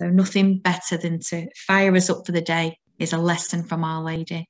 So nothing better than to fire us up for the day is a lesson from Our Lady.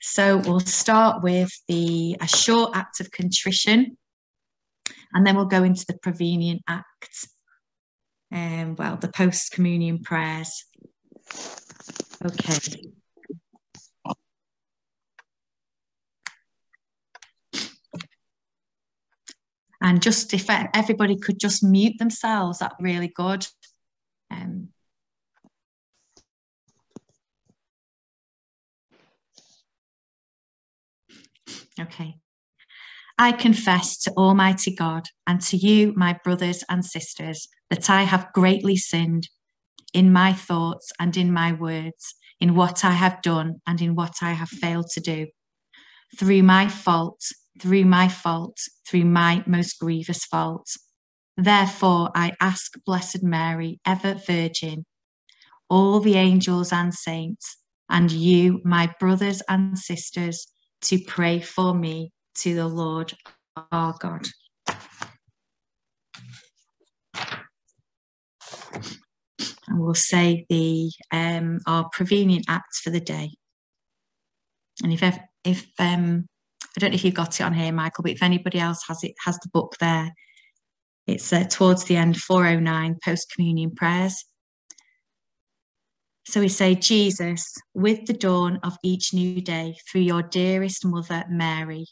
So we'll start with the a short act of contrition, and then we'll go into the prevenient act. And um, well, the post communion prayers. Okay. And just if everybody could just mute themselves, that'd be really good. Um, okay. I confess to Almighty God and to you, my brothers and sisters, that I have greatly sinned in my thoughts and in my words, in what I have done and in what I have failed to do. Through my fault, through my fault, through my most grievous fault. Therefore, I ask Blessed Mary, ever Virgin, all the angels and saints, and you, my brothers and sisters, to pray for me to the Lord our God. And we'll say the um, our prevenient acts for the day. And if if um, I don't know if you've got it on here, Michael, but if anybody else has it, has the book there, it's uh, towards the end, 409 post communion prayers. So we say, Jesus, with the dawn of each new day, through your dearest mother, Mary,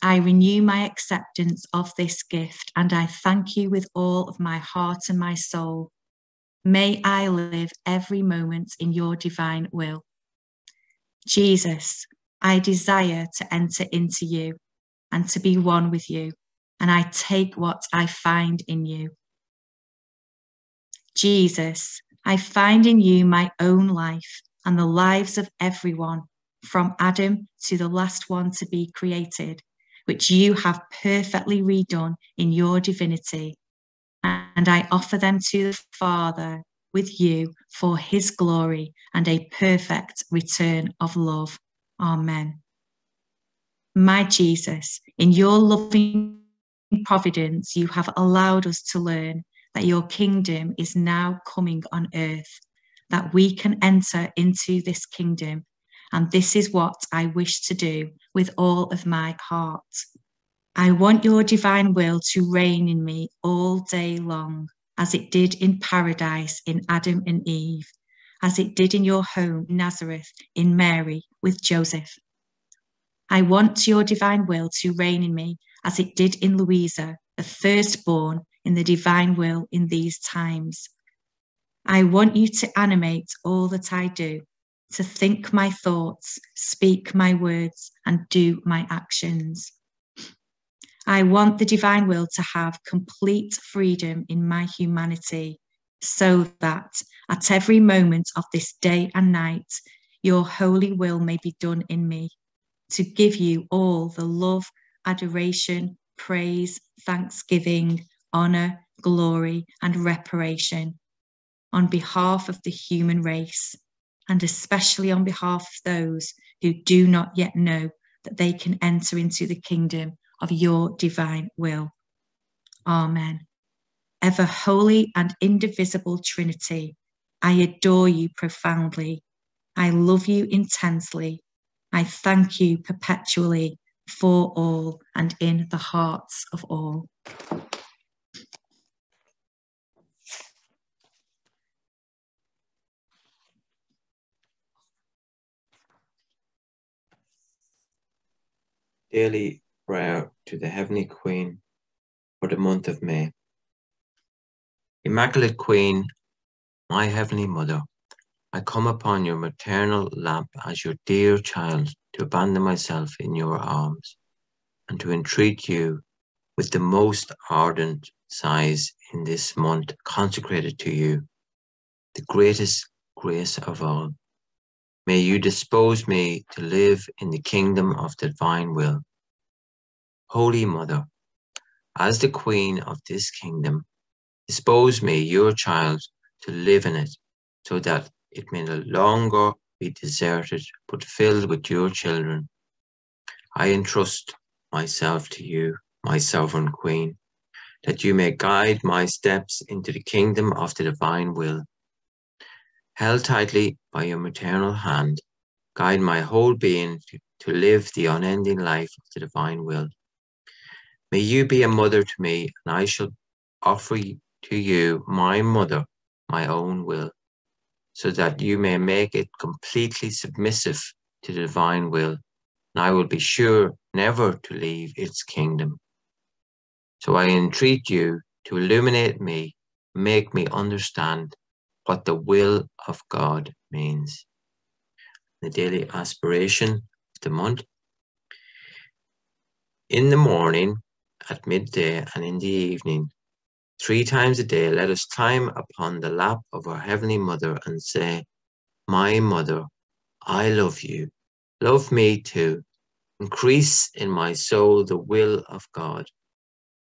I renew my acceptance of this gift and I thank you with all of my heart and my soul. May I live every moment in your divine will. Jesus, I desire to enter into you and to be one with you, and I take what I find in you. Jesus, I find in you my own life and the lives of everyone, from Adam to the last one to be created, which you have perfectly redone in your divinity. And I offer them to the Father with you for his glory and a perfect return of love. Amen. My Jesus, in your loving providence, you have allowed us to learn that your kingdom is now coming on earth, that we can enter into this kingdom. And this is what I wish to do with all of my heart. I want your divine will to reign in me all day long, as it did in paradise in Adam and Eve, as it did in your home, Nazareth, in Mary with Joseph. I want your divine will to reign in me, as it did in Luisa, the firstborn in the divine will in these times. I want you to animate all that I do, to think my thoughts, speak my words, and do my actions. I want the divine will to have complete freedom in my humanity so that at every moment of this day and night, your holy will may be done in me, to give you all the love, adoration, praise, thanksgiving, honor, glory, and reparation on behalf of the human race, and especially on behalf of those who do not yet know that they can enter into the kingdom of your divine will. Amen. Ever holy and indivisible Trinity, I adore you profoundly. I love you intensely. I thank you perpetually for all and in the hearts of all. daily prayer to the Heavenly Queen for the month of May. Immaculate Queen, my Heavenly Mother, I come upon your maternal lap as your dear child to abandon myself in your arms and to entreat you with the most ardent sighs in this month consecrated to you, the greatest grace of all. May you dispose me to live in the kingdom of the divine will. Holy Mother, as the Queen of this kingdom, dispose me, your child, to live in it, so that it may no longer be deserted, but filled with your children. I entrust myself to you, my sovereign Queen, that you may guide my steps into the kingdom of the divine will. Held tightly by your maternal hand, guide my whole being to, live the unending life of the divine will. May you be a mother to me, and I shall offer to you my mother, my own will, so that you may make it completely submissive to the divine will, and I will be sure never to leave its kingdom. So I entreat you to illuminate me, make me understand what the will of God means. The daily aspiration of the month. In the morning, at midday, and in the evening, three times a day, let us climb upon the lap of our Heavenly Mother and say, My Mother, I love you. Love me too. Increase in my soul the will of God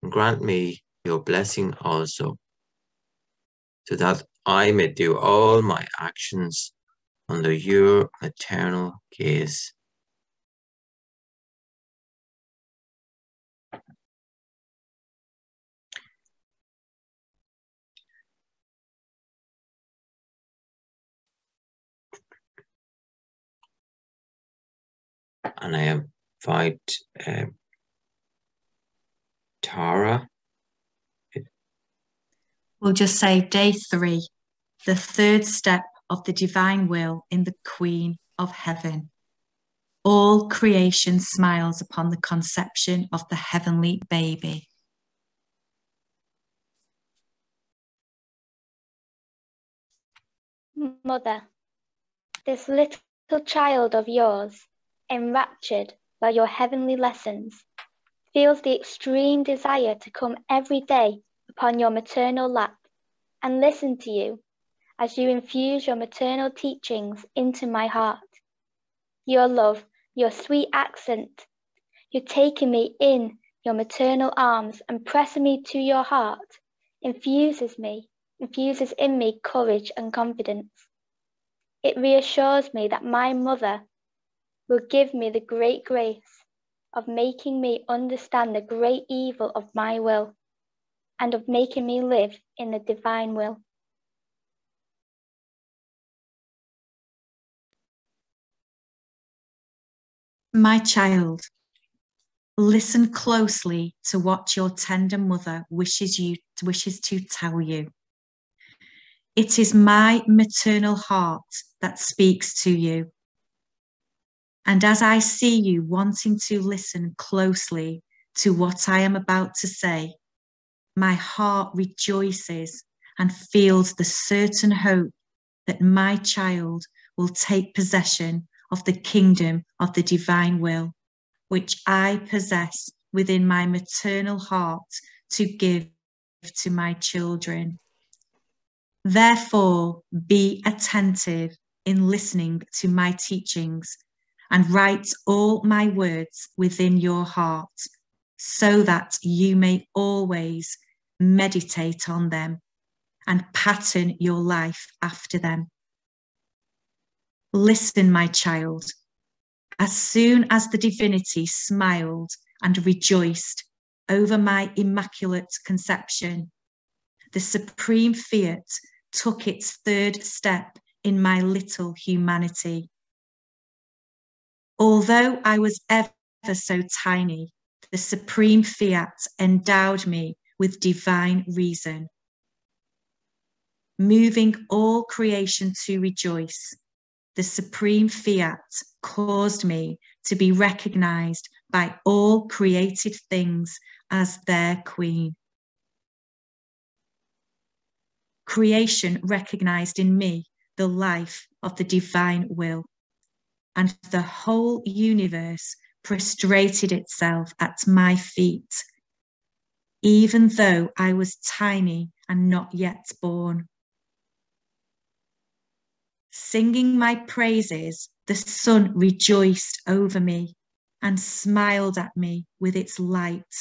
and grant me your blessing also, so that I may do all my actions under your eternal gaze. And I invite uh, Tara. We'll just say day three, the third step of the divine will in the Queen of Heaven. All creation smiles upon the conception of the heavenly baby. Mother, this little child of yours, enraptured by your heavenly lessons, feels the extreme desire to come every day upon your maternal lap and listen to you as you infuse your maternal teachings into my heart. Your love, your sweet accent, you taking me in your maternal arms and pressing me to your heart infuses me, infuses in me courage and confidence. It reassures me that my mother will give me the great grace of making me understand the great evil of my will and of making me live in the divine will. My child, listen closely to what your tender mother wishes you wishes to tell you. It is my maternal heart that speaks to you and as I see you wanting to listen closely to what I am about to say, my heart rejoices and feels the certain hope that my child will take possession of the kingdom of the divine will, which I possess within my maternal heart to give to my children. Therefore, be attentive in listening to my teachings and write all my words within your heart, so that you may always meditate on them and pattern your life after them. Listen, my child. As soon as the divinity smiled and rejoiced over my immaculate conception, the supreme fiat took its third step in my little humanity. Although I was ever so tiny, the supreme fiat endowed me with divine reason, moving all creation to rejoice. The supreme fiat caused me to be recognized by all created things as their queen. Creation recognized in me the life of the divine will and the whole universe prostrated itself at my feet, even though I was tiny and not yet born. Singing my praises, the sun rejoiced over me and smiled at me with its light.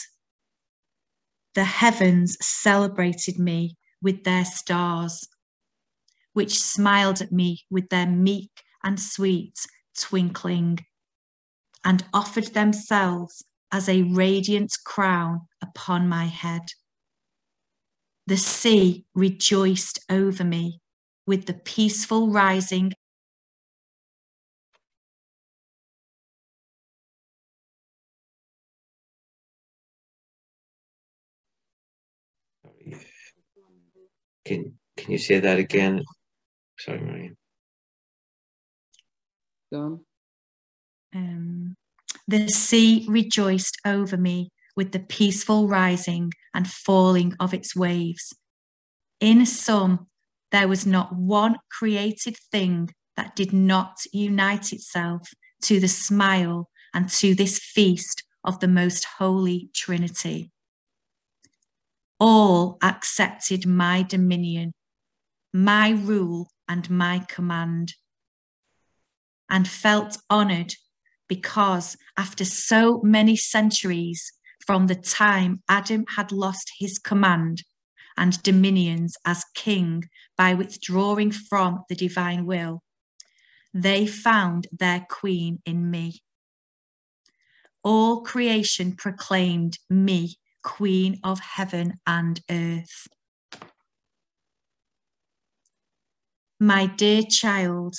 The heavens celebrated me with their stars, which smiled at me with their meek and sweet twinkling, and offered themselves as a radiant crown upon my head. The sea rejoiced over me with the peaceful rising Can can you say that again? Sorry, Marion. Go. Um, the sea rejoiced over me with the peaceful rising and falling of its waves. In sum, there was not one created thing that did not unite itself to the smile and to this feast of the most holy Trinity. All accepted my dominion, my rule, and my command, and felt honoured because after so many centuries from the time Adam had lost his command and dominions as king by withdrawing from the divine will, they found their queen in me. All creation proclaimed me queen of heaven and earth. My dear child,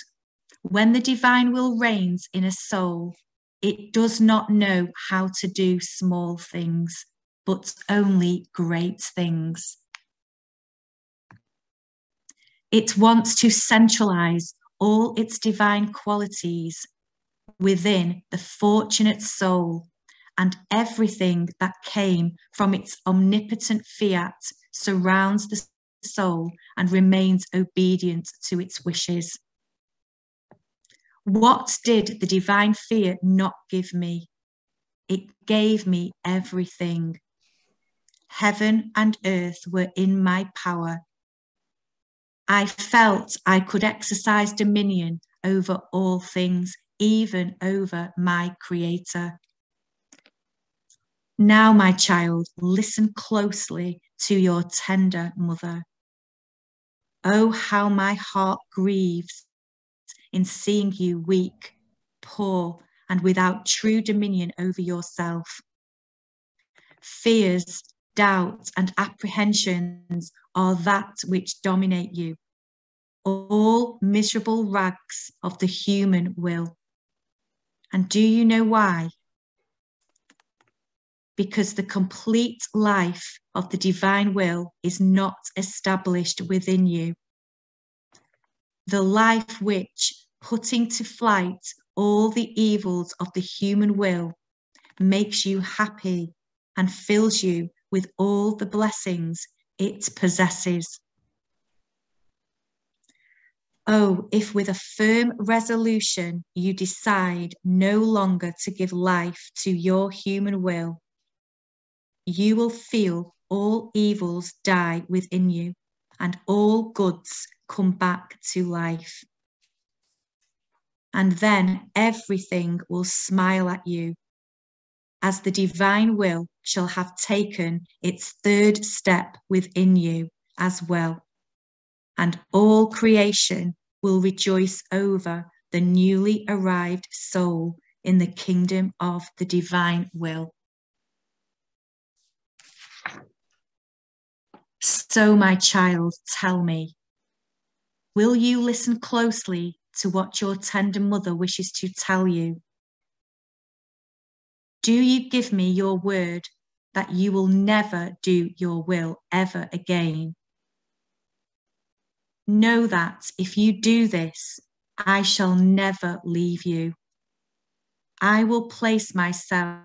when the divine will reigns in a soul, it does not know how to do small things, but only great things. It wants to centralize all its divine qualities within the fortunate soul, and everything that came from its omnipotent fiat surrounds the soul and remains obedient to its wishes. What did the divine Fiat not give me? It gave me everything. Heaven and earth were in my power. I felt I could exercise dominion over all things, even over my Creator. Now, my child, listen closely to your tender mother. Oh, how my heart grieves in seeing you weak, poor, and without true dominion over yourself. Fears, doubts, and apprehensions are that which dominate you, all miserable rags of the human will. And do you know why? Because the complete life of the divine will is not established within you. The life which, putting to flight all the evils of the human will, makes you happy and fills you with all the blessings it possesses. Oh, if with a firm resolution you decide no longer to give life to your human will, you will feel all evils die within you and all goods come back to life and then everything will smile at you as the divine will shall have taken its third step within you as well. And all creation will rejoice over the newly arrived soul in the kingdom of the divine will. So, my child, tell me, will you listen closely to what your tender mother wishes to tell you. Do you give me your word that you will never do your will ever again? Know that if you do this, I shall never leave you. I will place myself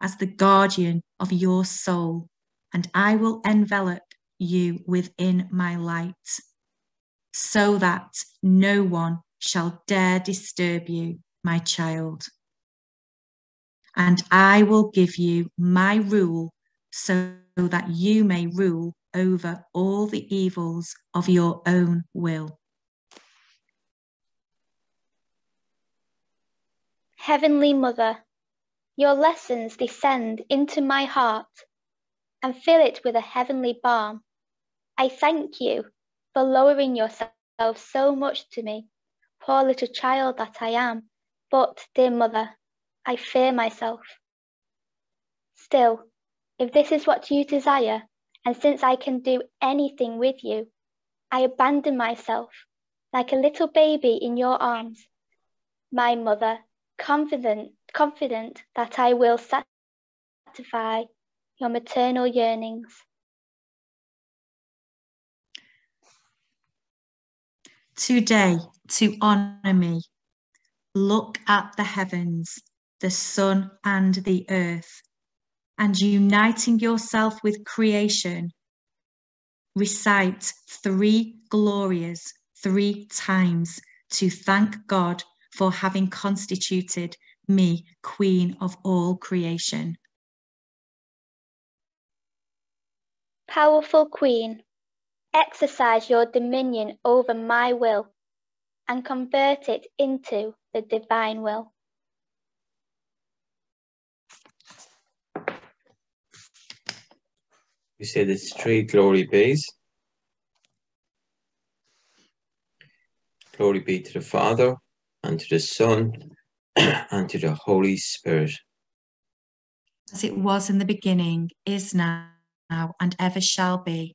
as the guardian of your soul, and I will envelop you within my light so that no one shall dare disturb you, my child. And I will give you my rule so that you may rule over all the evils of your own will. Heavenly Mother, your lessons descend into my heart and fill it with a heavenly balm. I thank you for lowering yourself so much to me, poor little child that I am. But, dear mother, I fear myself. Still, if this is what you desire, And since I can do anything with you, I abandon myself like a little baby in your arms. My mother, confident, confident that I will satisfy your maternal yearnings. Today, to honor me, look at the heavens, the sun and the earth, and uniting yourself with creation, recite three glorias three times to thank God for having constituted me queen of all creation. Powerful Queen, exercise your dominion over my will and convert it into the divine will. You say the three glory bees. Glory be to the Father, and to the Son, and to the Holy Spirit. As it was in the beginning, is now, now, and ever shall be,